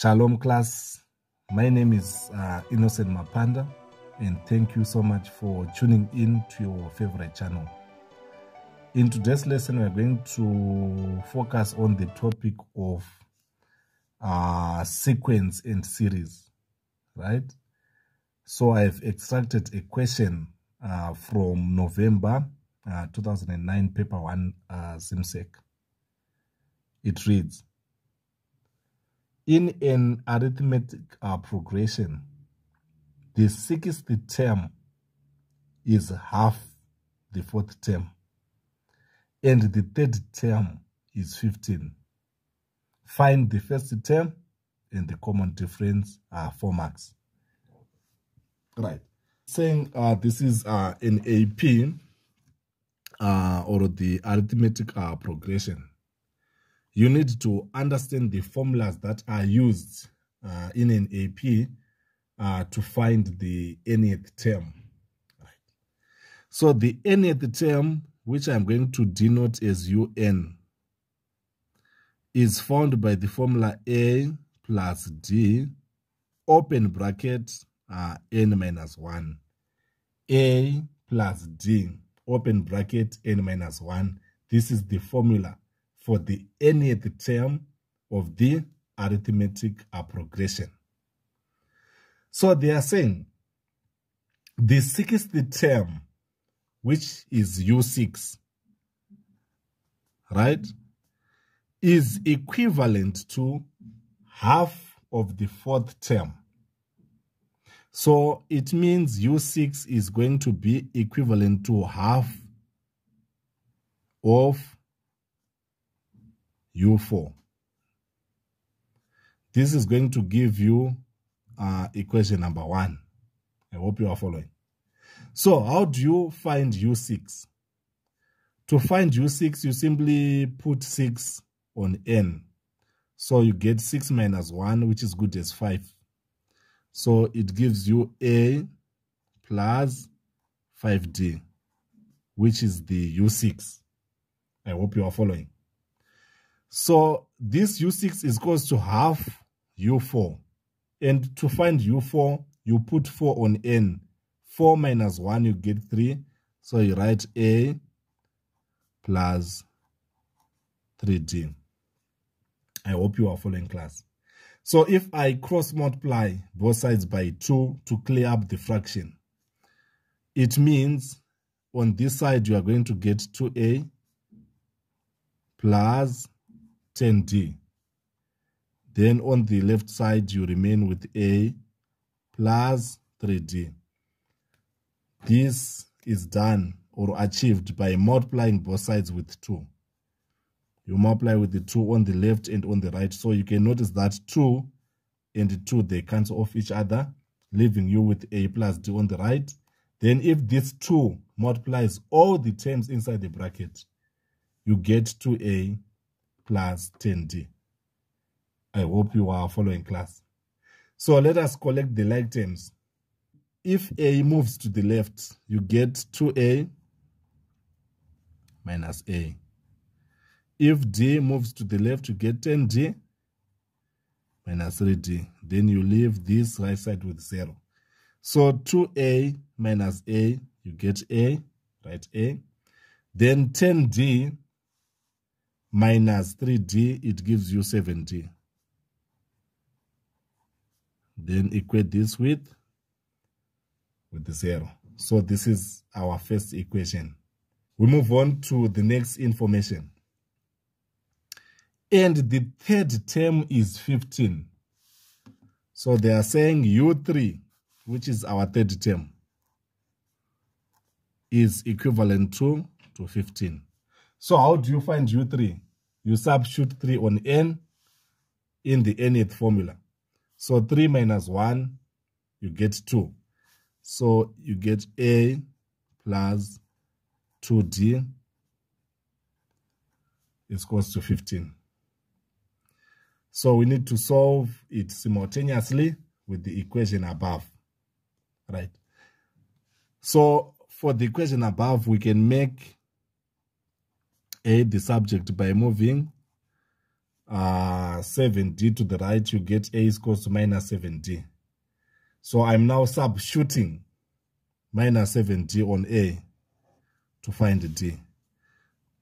Shalom class. My name is uh, Innocent Mapanda and thank you so much for tuning in to your favorite channel. In today's lesson, we're going to focus on the topic of uh, sequence and series, right? So I've extracted a question uh, from November uh, 2009 paper 1 uh, ZIMSEC. It reads, in an arithmetic uh, progression, the sixth term is half the fourth term, and the third term is 15. Find the first term and the common difference are 4 marks. Right. Saying uh, this is uh, an AP uh, or the arithmetic uh, progression you need to understand the formulas that are used uh, in an AP uh, to find the nth term. Right. So the nth term, which I'm going to denote as un, is found by the formula a plus d, open bracket, uh, n minus 1. a plus d, open bracket, n minus 1. This is the formula for the nth term of the arithmetic progression. So they are saying the sixth term, which is U6, right, is equivalent to half of the fourth term. So it means U6 is going to be equivalent to half of U4. This is going to give you uh, equation number one. I hope you are following. So how do you find U6? To find U6, you simply put 6 on n. So you get 6 minus 1, which is good as 5. So it gives you A plus 5D, which is the U6. I hope you are following. So this U6 is equals to half U4. And to find U4, you put 4 on N. 4 minus 1, you get 3. So you write A plus 3D. I hope you are following class. So if I cross multiply both sides by 2 to clear up the fraction, it means on this side you are going to get 2A plus 10D. Then on the left side, you remain with A plus 3D. This is done or achieved by multiplying both sides with 2. You multiply with the 2 on the left and on the right. So you can notice that 2 and 2, they cancel off each other, leaving you with A plus D on the right. Then if this 2 multiplies all the terms inside the bracket, you get 2A plus 10D. I hope you are following class. So let us collect the like terms. If A moves to the left, you get 2A minus A. If D moves to the left, you get 10D minus 3D. Then you leave this right side with 0. So 2A minus A, you get A, right A. Then 10D minus 3d, it gives you 7d. Then equate this with, with the 0. So this is our first equation. We move on to the next information. And the third term is 15. So they are saying U3, which is our third term, is equivalent to, to 15. So how do you find U3? You substitute 3 on n in the nth formula. So 3 minus 1, you get 2. So you get A plus 2D is equals to 15. So we need to solve it simultaneously with the equation above, right? So for the equation above, we can make a the subject by moving uh, 7d to the right, you get a is equals to minus 7d. So I'm now substituting minus 7d on a to find d.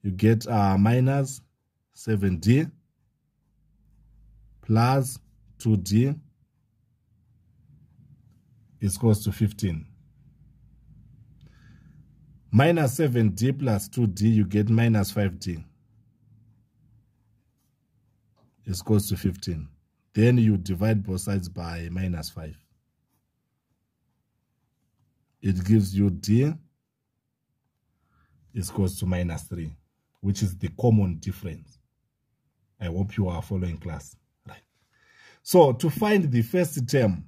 You get uh, minus 7d plus 2d is equals to 15. Minus 7d plus 2d, you get minus 5d is equals to 15. Then you divide both sides by minus 5. It gives you d is equals to minus 3, which is the common difference. I hope you are following class. Right. So to find the first term,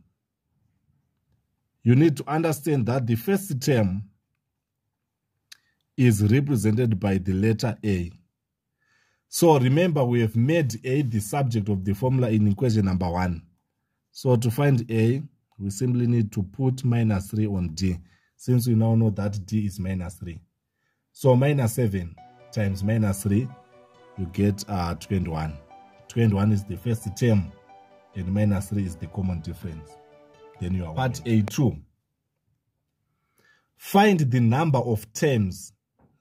you need to understand that the first term is represented by the letter A. So remember, we have made A the subject of the formula in equation number 1. So to find A, we simply need to put minus 3 on D, since we now know that D is minus 3. So minus 7 times minus 3, you get uh, 21. 21 is the first term, and minus 3 is the common difference. Then you are part A2. Find the number of terms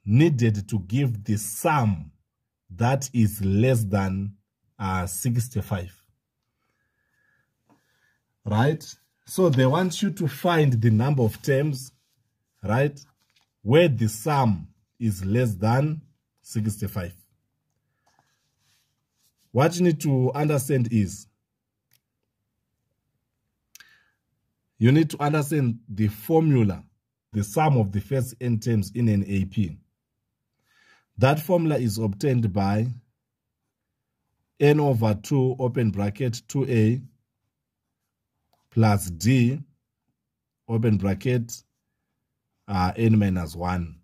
needed to give the sum that is less than uh, 65. Right? So they want you to find the number of terms, right, where the sum is less than 65. What you need to understand is you need to understand the formula, the sum of the first n terms in an AP. That formula is obtained by n over 2 open bracket 2a plus d open bracket uh, n minus 1.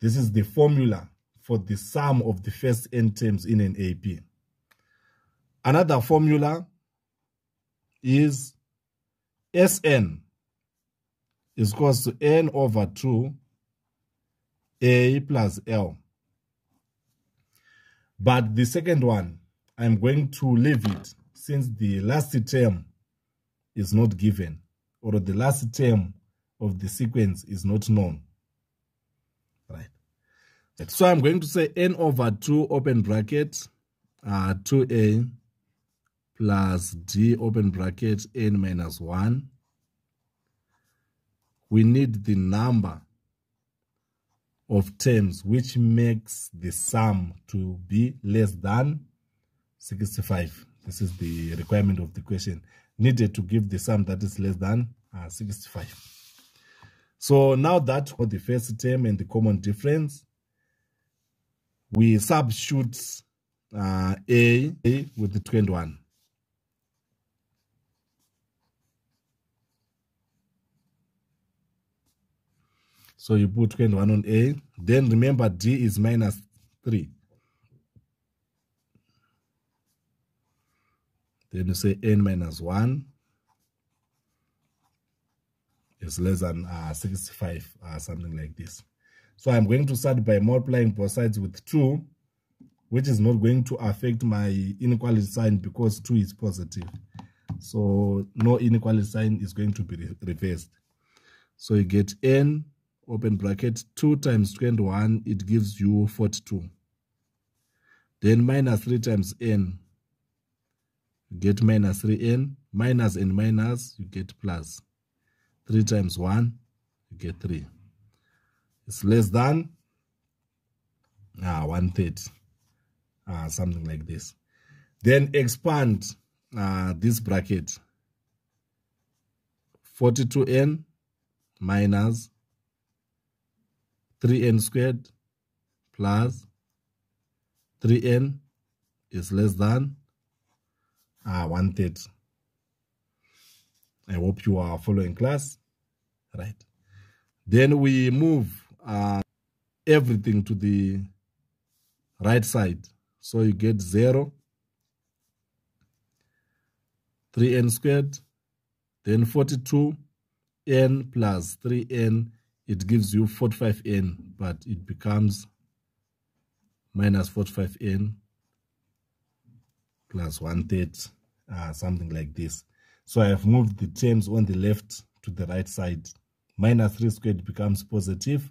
This is the formula for the sum of the first n terms in an AP. Another formula is Sn is equals to n over 2 a plus L. But the second one, I'm going to leave it since the last term is not given or the last term of the sequence is not known. Right. So I'm going to say n over 2 open bracket uh, 2a plus d open bracket n minus 1. We need the number of terms which makes the sum to be less than 65. This is the requirement of the question. Needed to give the sum that is less than uh, 65. So now that for the first term and the common difference, we substitute uh, A, A with the 21. So you put 21 on A. Then remember D is minus 3. Then you say N minus 1 is less than uh, 65, uh, something like this. So I'm going to start by multiplying both sides with 2, which is not going to affect my inequality sign because 2 is positive. So no inequality sign is going to be reversed. So you get n open bracket 2 times 21 it gives you 42 then minus 3 times n you get minus 3n minus and minus you get plus. 3 times 1 you get 3 it's less than ah, one third ah, something like this. Then expand uh, this bracket. 42n minus 3n squared plus 3n is less than uh, one third. I hope you are following class. Right. Then we move uh, everything to the right side. So you get 0, 3n squared, then 42, n plus 3n it gives you 45n, but it becomes minus 45n plus 1 third, uh, something like this. So I have moved the terms on the left to the right side. Minus 3 squared becomes positive.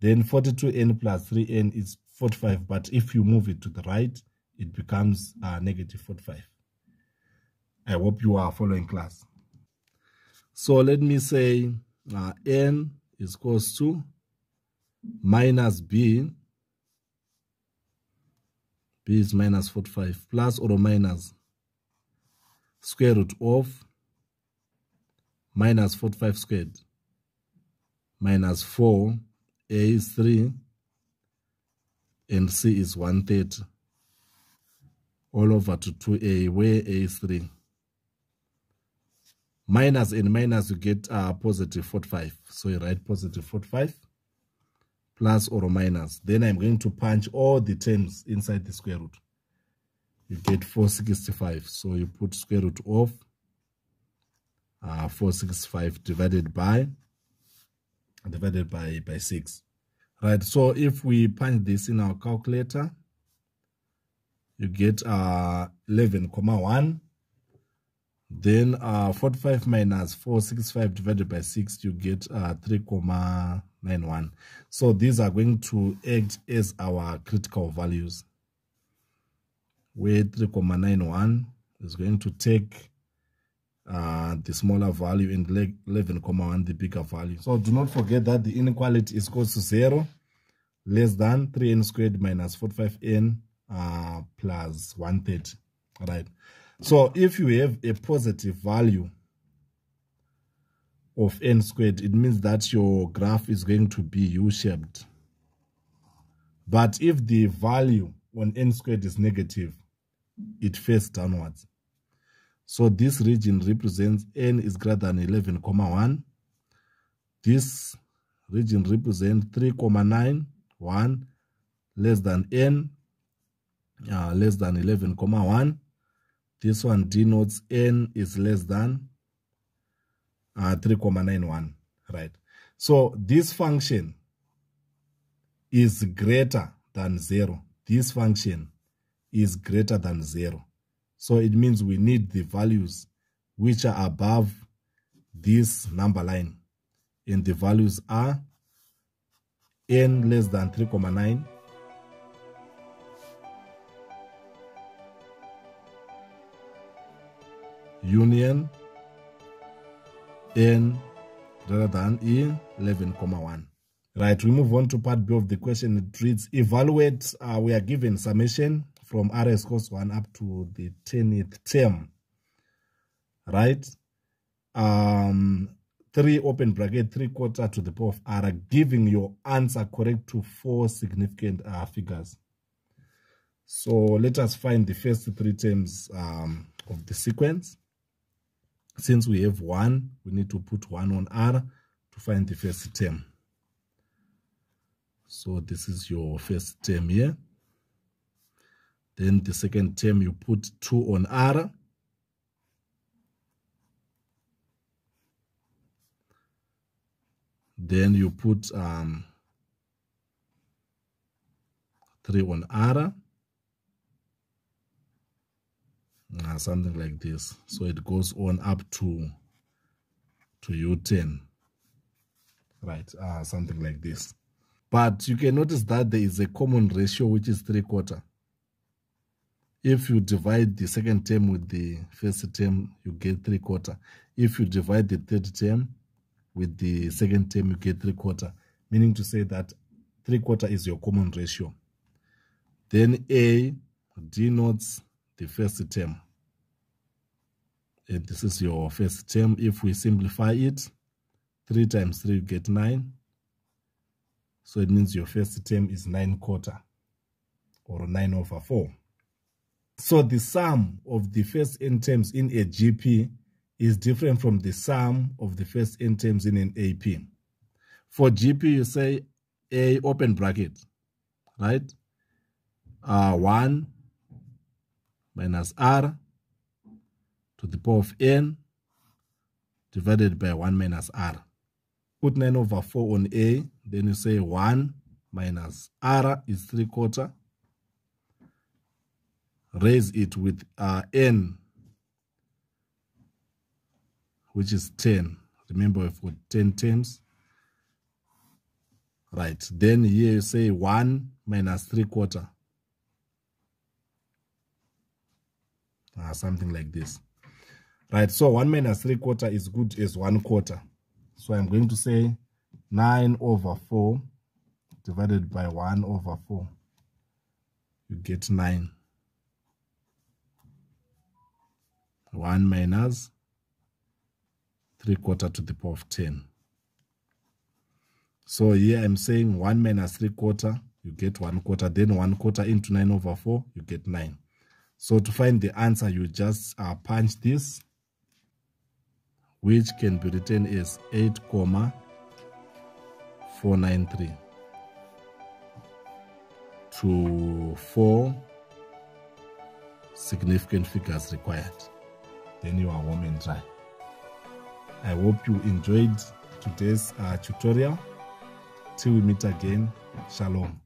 Then 42n plus 3n is 45. But if you move it to the right, it becomes uh, negative 45. I hope you are following class. So let me say uh, n is equals to minus b. b is minus 45 plus or minus square root of minus 45 squared. Minus 4 a is 3 and c is 130 all over to 2a where a is 3 minus and minus you get uh, positive 45 so you write positive 45 plus or minus. Then i'm going to punch all the terms inside the square root. You get 465 so you put square root of uh, 465 divided by divided by by 6 right so if we punch this in our calculator you get uh 11 comma 1 then uh 45 minus 465 divided by 6 you get uh 3 comma 91 so these are going to act as our critical values where 3 comma 91 is going to take uh, the smaller value and 11 comma 1 the bigger value. So do not forget that the inequality is equal to 0 less than 3n squared minus 45n uh, plus 130 right so if you have a positive value of n squared it means that your graph is going to be u-shaped. But if the value on n squared is negative it faces downwards. So this region represents n is greater than 11 comma 1 this region represents 3 comma 9 1 less than n uh, less than 11 comma 1 this one denotes n is less than uh, 3 comma 91 right? So this function is greater than 0 this function is greater than 0 so it means we need the values which are above this number line. And the values are n less than 3,9 union n rather than e 11,1 right we move on to part b of the question. It reads evaluate uh, we are given summation from rs course 1 up to the 10th term. Right um three open bracket three quarter to the power of r giving your answer correct to four significant uh, figures. So let us find the first three terms um, of the sequence since we have one we need to put one on r to find the first term. So this is your first term here. Then the second term you put two on r. Then you put um, 3 on R, uh, something like this. So it goes on up to, to U10, right, uh, something like this. But you can notice that there is a common ratio, which is 3 quarter. If you divide the second term with the first term, you get 3 quarter. If you divide the third term, with the second term you get three quarter meaning to say that three quarter is your common ratio then a denotes the first term this is your first term if we simplify it 3 times 3 you get 9 so it means your first term is 9 quarter or 9 over 4 so the sum of the first n terms in a gp is different from the sum of the first n terms in an AP. For GP, you say A open bracket, right? Uh, 1 minus R to the power of n divided by 1 minus R. Put 9 over 4 on A, then you say 1 minus R is 3 quarter, raise it with uh, n, which is 10. Remember, we've got 10 terms. Right, then here you say 1 minus 3 quarter. Uh, something like this. Right, so 1 minus 3 quarter is good as 1 quarter. So I'm going to say 9 over 4 divided by 1 over 4. You get 9. 1 minus 3 quarter to the power of 10. So here I'm saying 1 minus 3 quarter, you get 1 quarter. Then 1 quarter into 9 over 4, you get 9. So to find the answer, you just uh, punch this, which can be written as 8 comma 493 to 4 significant figures required. Then you are warm and dry. I hope you enjoyed today's uh, tutorial. Till we meet again, shalom.